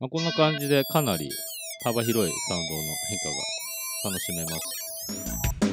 まあ、こんな感じでかなり幅広いサウンドの変化が楽しめます。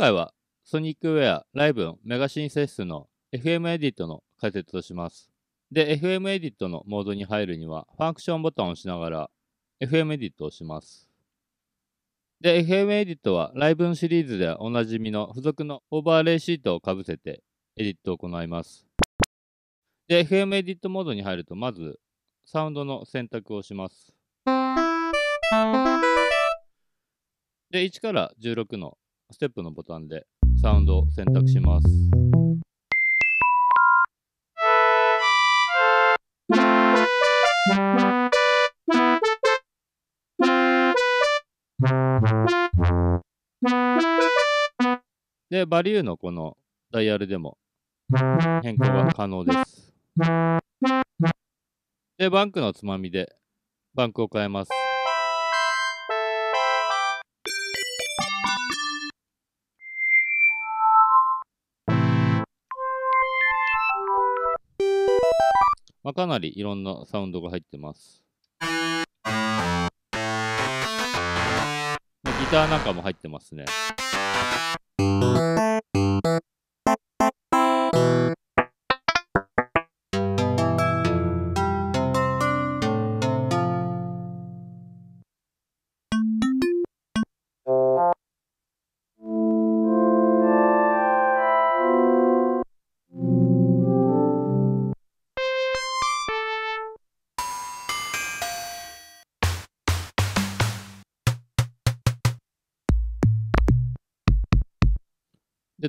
回は SONICWARE LIVEN MEGA SYNTHESIS の FM エディットの解説をします。で、FM エディットのモードに入るにはファンクションボタンを押しながら FM エディットをします。で、FM エディットは LIVEN シリーズでおなじみの付属のオーバーレイシートをかぶせてエディットを行います。で、FM エディットモードに入るとまずサウンドの選択をします。で、1から16のステップのボタンでサウンドを選択します。で、バリューのこのダイヤルでも変更が可能です。で、バンクのつまみでバンクを変えます。まあ、かなりいろんなサウンドが入ってます。まあギターなんかも入ってますね。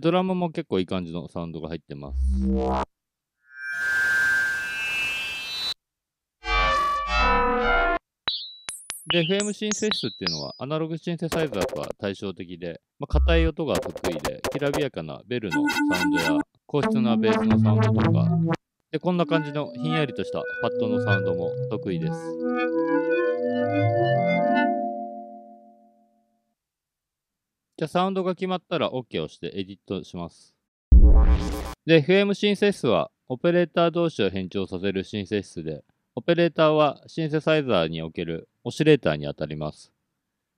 ドラムも結構いい感じのサウンドが入ってます。で、FM シンセスっていうのはアナログシンセサイザーとは対照的で、まあ、硬い音が得意で、きらびやかなベルのサウンドや高質なベースのサウンドとか、で、こんな感じのひんやりとしたパッドのサウンドも得意です。じゃあサウンドが決まったら OK をしてエディットします。で、FM シンセスはオペレーター同士を変調させるシンセスで、オペレーターはシンセサイザーにおけるオシレーターにあたります。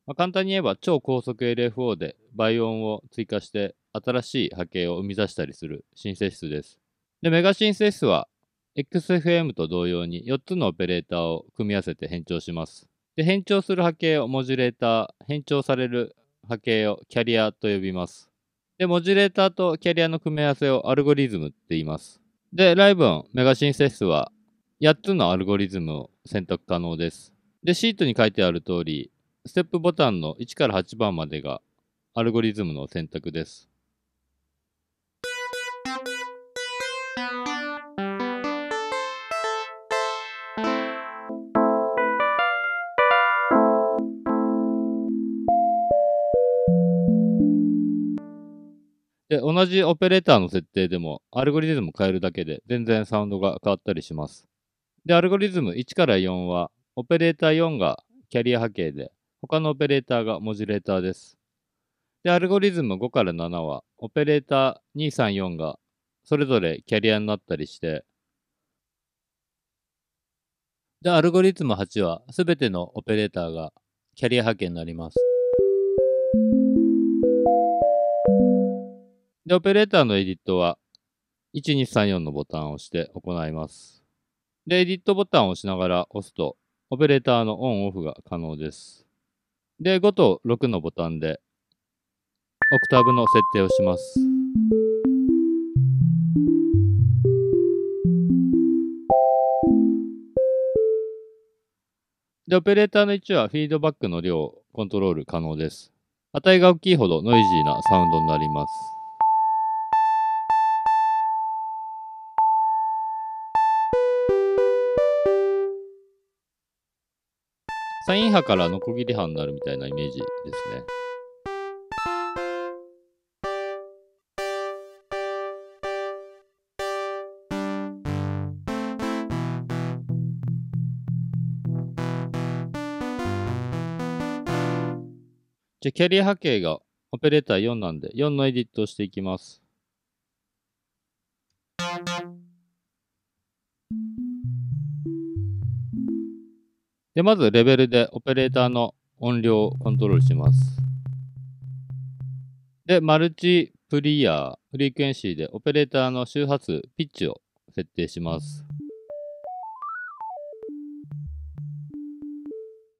まあ、簡単に言えば超高速 LFO で倍音を追加して新しい波形を生み出したりするシンセスです。で、メガシンセスは XFM と同様に4つのオペレーターを組み合わせて変調します。で、変調する波形をモジュレーター、変調される波形をキャリアと呼びます。で、モジュレーターとキャリアの組み合わせをアルゴリズムって言います。で、ライブンメガシンセスは8つのアルゴリズムを選択可能です。で、シートに書いてある通り、ステップボタンの1から8番までがアルゴリズムの選択です。同じオペレーターの設定でも、アルゴリズム変えるだけで全然サウンドが変わったりします。で、アルゴリズム1から4は、オペレーター4がキャリア波形で、他のオペレーターがモジュレーターです。で、アルゴリズム5から7は、オペレーター2、3、4がそれぞれキャリアになったりして、で、アルゴリズム8は、すべてのオペレーターがキャリア波形になります。で、オペレーターのエディットは、1234のボタンを押して行います。で、エディットボタンを押しながら押すと、オペレーターのオンオフが可能です。で、5と6のボタンで、オクターブの設定をします。で、オペレーターの位置はフィードバックの量をコントロール可能です。値が大きいほどノイジーなサウンドになります。サイン波からノコギリ波になるみたいなイメージですね。じゃ、キャリア波形がオペレーター4なんで、4のエディットをしていきます。で、まずレベルでオペレーターの音量をコントロールします。で、マルチプリイヤー、フリークエンシーでオペレーターの周波数、ピッチを設定します。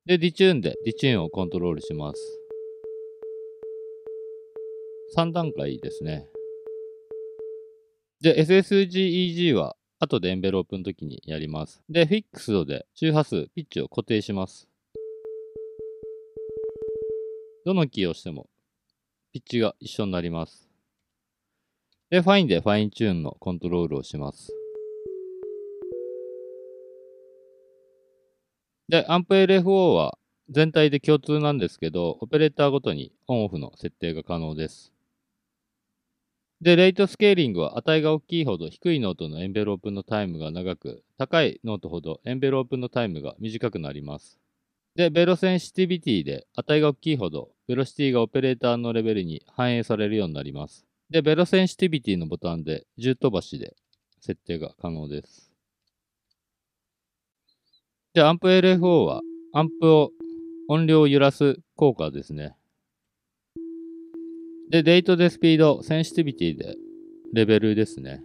で、ディチューンでディチューンをコントロールします。3段階ですね。で、SSGEG は後でエンベロープの時にやります。で、フィックスドで周波数、ピッチを固定します。どのキーを押してもピッチが一緒になります。で、ファインでファインチューンのコントロールをします。で、アンプ LFO は全体で共通なんですけど、オペレーターごとにオンオフの設定が可能です。で、レイトスケーリングは値が大きいほど低いノートのエンベロープのタイムが長く、高いノートほどエンベロープのタイムが短くなります。で、ベロセンシティビティで値が大きいほど、ベロシティがオペレーターのレベルに反映されるようになります。で、ベロセンシティビティのボタンで10飛ばしで設定が可能です。で、アンプ LFO はアンプを音量を揺らす効果ですね。で、デートでスピード、センシティビティでレベルですね。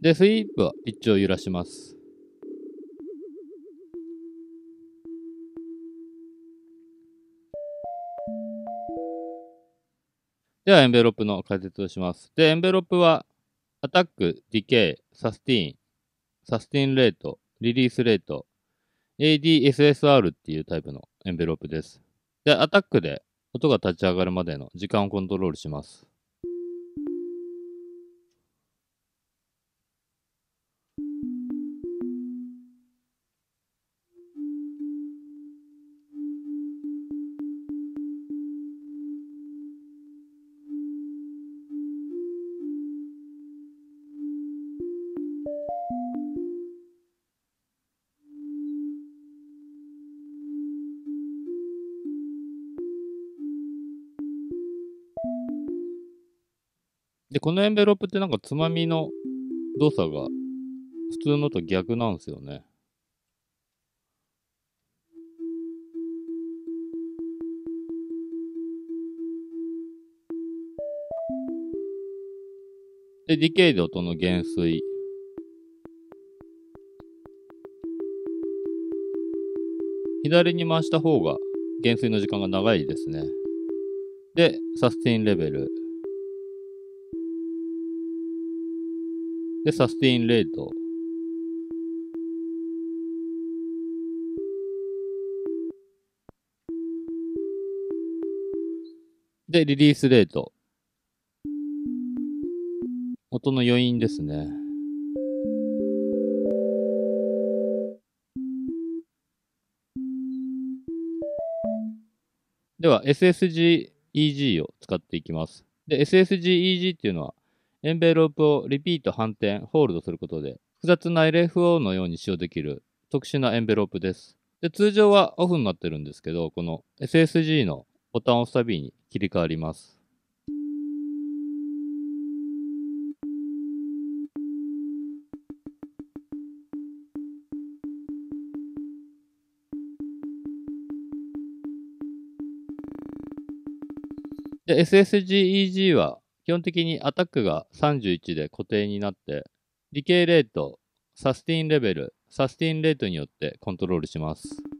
で、スイープはピッチを揺らします。では、エンベロープの解説をします。で、エンベロープは、アタック、ディケイ、サスティーン、サスティーンレート、リリースレート、ADSSR っていうタイプのエンベロープです。で、アタックで音が立ち上がるまでの時間をコントロールします。で、このエンベロープってなんかつまみの動作が普通のと逆なんですよね。で、ディケイドとの減衰。左に回した方が減衰の時間が長いですね。で、サスティンレベル。で、サステインレート。で、リリースレート。音の余韻ですね。では、SSG-EG を使っていきます。で、SSG-EG っていうのは、エンベロープをリピート反転、ホールドすることで、複雑な LFO のように使用できる特殊なエンベロープです。で通常はオフになってるんですけど、この SSG のボタンを押すたびに切り替わります。で、SSGEG は基本的にアタックが31で固定になって、ディケイレート、サスティンレベル、サスティンレートによってコントロールします。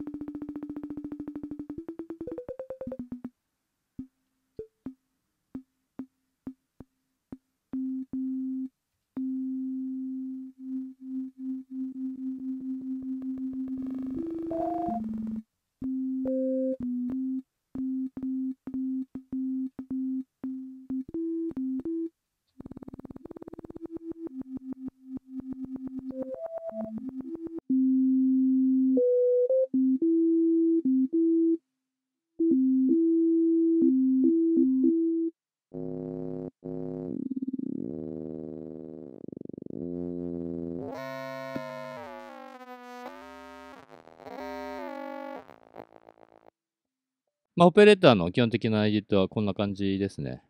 まあ、オペレーターの基本的なエディットはこんな感じですね。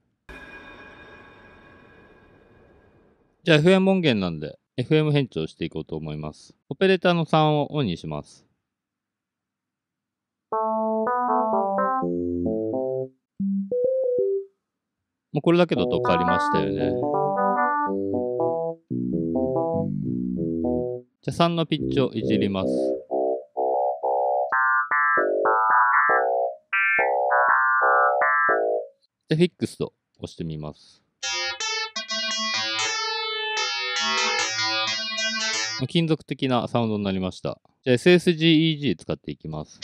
じゃあ FM 音源なんで FM 変調していこうと思います。オペレーターの3をオンにします。もうこれだけだと変わりましたよね。じゃあ3のピッチをいじります。で、フィックスと押してみます。金属的なサウンドになりました。じゃあ SSGEG 使っていきます。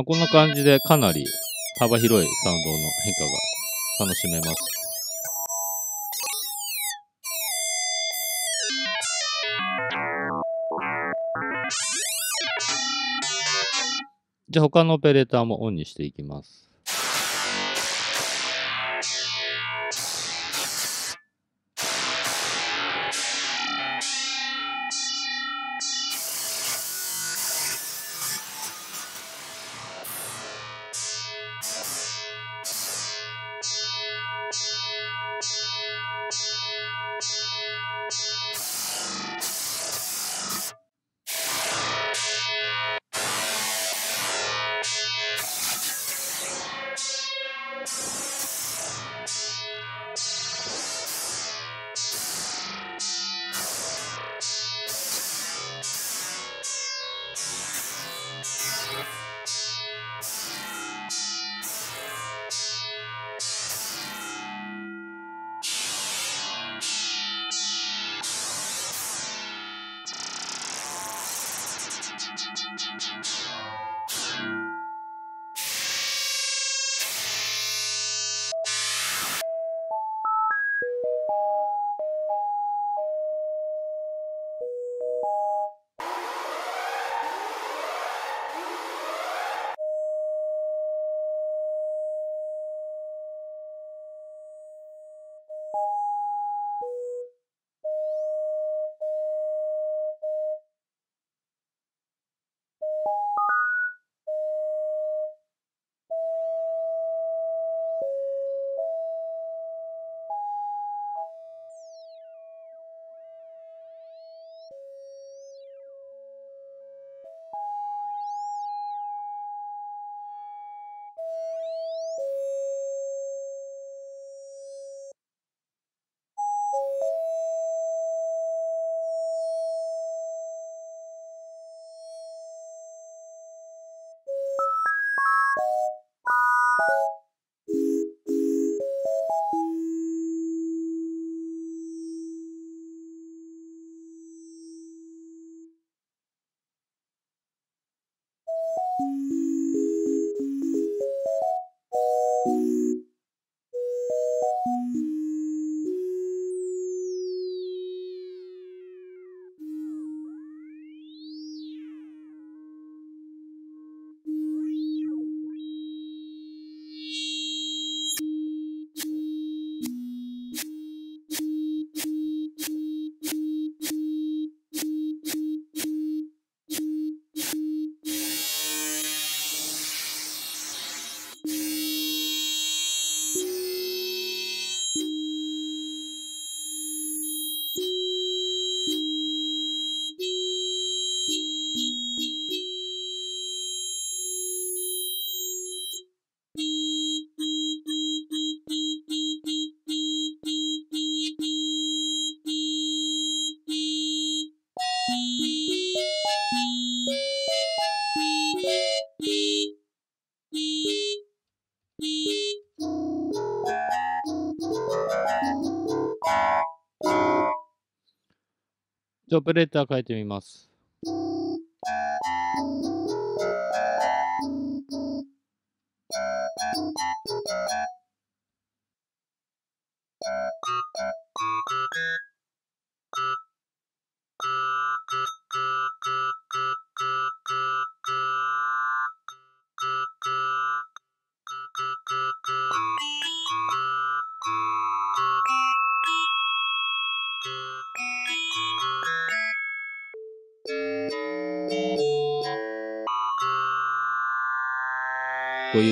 まあ、こんな感じでかなり幅広いサウンドの変化が楽しめます。じゃあ他のオペレーターもオンにしていきます。じゃオペレーター変えてみます。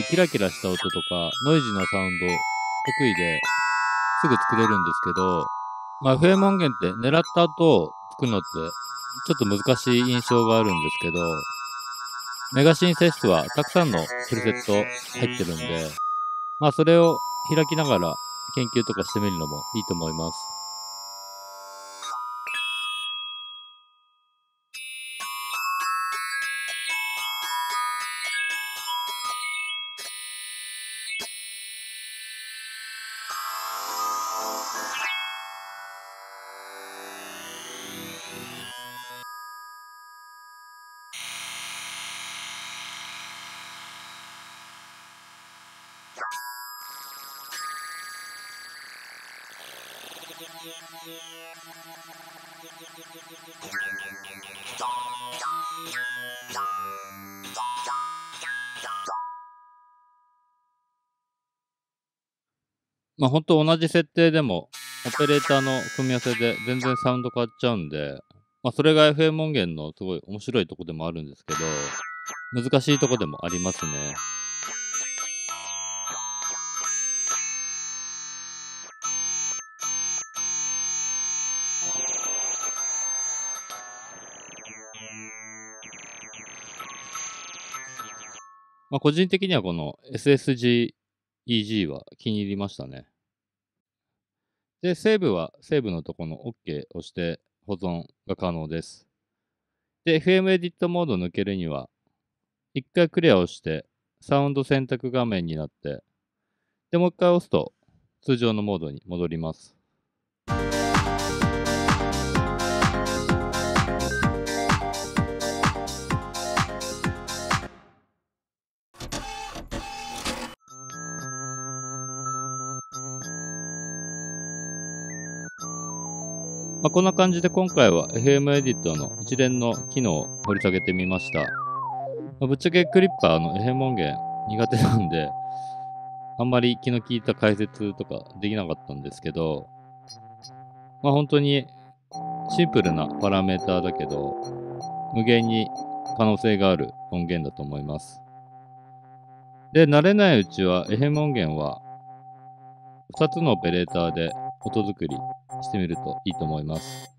キラキラした音とか、ノイジーなサウンド得意ですぐ作れるんですけど、まあ、FM 音源って狙った後作るのってちょっと難しい印象があるんですけど、メガシンセスはたくさんのプリセット入ってるんで、まあそれを開きながら研究とかしてみるのもいいと思います。まあ本当同じ設定でも、オペレーターの組み合わせで全然サウンド変わっちゃうんで、まあそれが FM 音源のすごい面白いとこでもあるんですけど、難しいとこでもありますね。まあ個人的にはこの SSG EG は気に入りましたね。で、セーブはセーブのとこの OK を押して保存が可能です。で、FM エディットモードを抜けるには、一回クリアをしてサウンド選択画面になって、で、もう一回押すと通常のモードに戻ります。まあ、こんな感じで今回は FM エディットの一連の機能を掘り下げてみました。まあ、ぶっちゃけクリッパーの FM 音源苦手なんで、あんまり気の利いた解説とかできなかったんですけど、まあ本当にシンプルなパラメーターだけど、無限に可能性がある音源だと思います。で、慣れないうちは FM 音源は2つのオペレーターで音作りしてみるといいと思います。